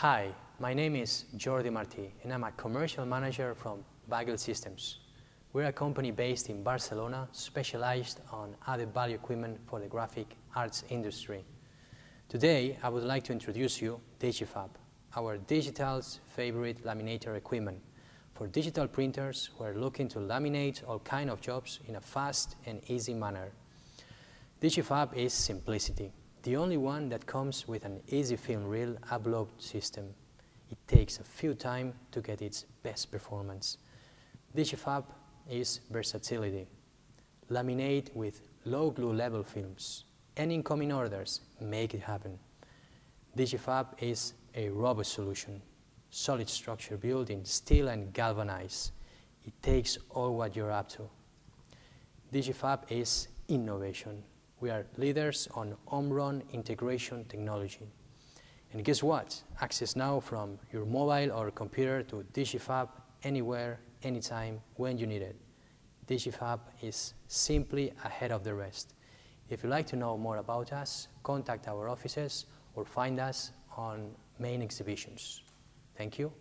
Hi, my name is Jordi Martí and I'm a commercial manager from Bagel Systems. We're a company based in Barcelona specialized on added value equipment for the graphic arts industry. Today, I would like to introduce you Digifav, our digital's favorite laminator equipment for digital printers who are looking to laminate all kind of jobs in a fast and easy manner. Digifav is simplicity the only one that comes with an easy film reel upload system. It takes a few time to get its best performance. Digifav is versatility. Laminate with low glue level films. Any incoming orders, make it happen. Digifav is a robust solution. Solid structure built in steel and galvanized. It takes all what you're up to. Digifav is innovation. We are leaders on home-run integration technology. And guess what? Access now from your mobile or computer to Digifav anywhere, anytime, when you need it. Digifav is simply ahead of the rest. If you'd like to know more about us, contact our offices or find us on main exhibitions. Thank you.